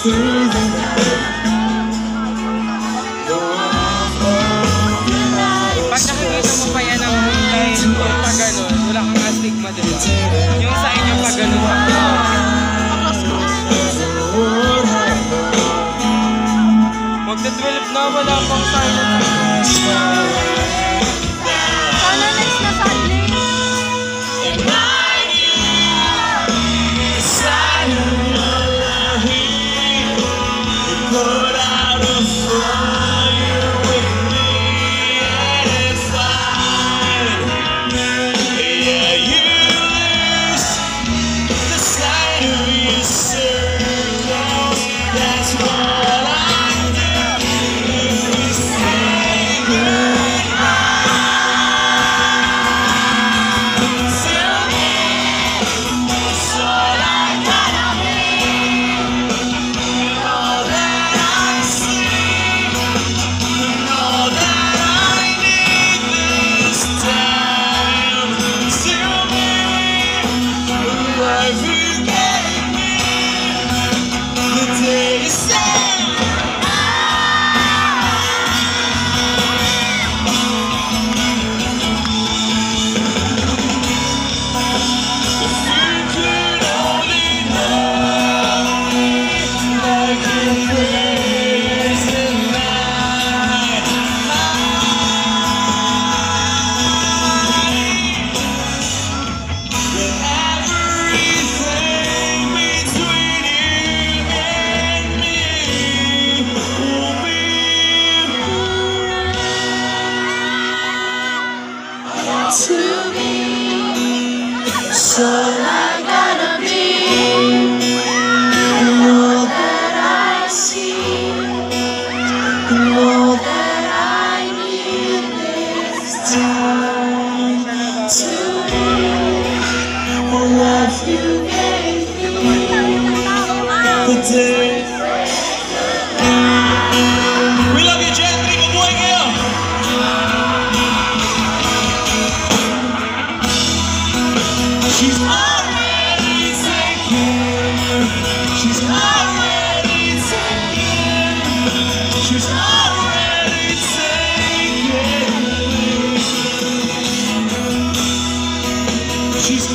Pagkakakita mo pa yan ang hintay, pag wala kang astigma, di? to me. So She's already taken. She's already taken. She's already taken. She's